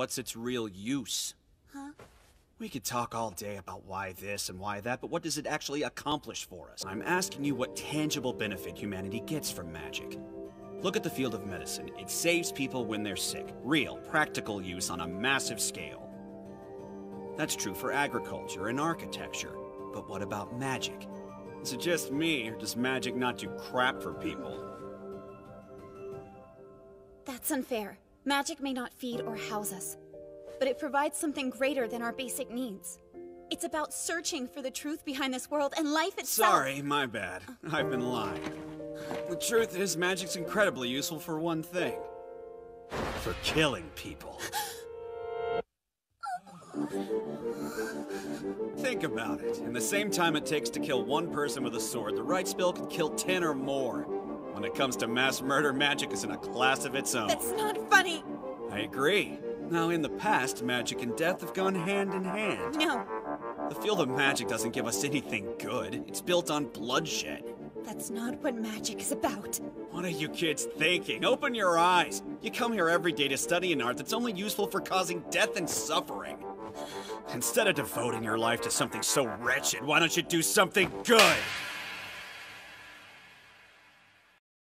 what's its real use? Huh? We could talk all day about why this and why that, but what does it actually accomplish for us? I'm asking you what tangible benefit humanity gets from magic. Look at the field of medicine. It saves people when they're sick. Real, practical use on a massive scale. That's true for agriculture and architecture. But what about magic? Is it just me, or does magic not do crap for people? That's unfair. Magic may not feed or house us, but it provides something greater than our basic needs. It's about searching for the truth behind this world and life itself. Sorry, my bad. I've been lying. The truth is, magic's incredibly useful for one thing. For killing people. Think about it. In the same time it takes to kill one person with a sword, the right spell could kill ten or more. When it comes to mass murder, magic is in a class of its own. That's not funny. I agree. Now, in the past, magic and death have gone hand in hand. No, The field of magic doesn't give us anything good. It's built on bloodshed. that's not what magic is about. What are you kids thinking? Open your eyes! You come here every day to study an art that's only useful for causing death and suffering. Instead of devoting your life to something so wretched, why don't you do something good?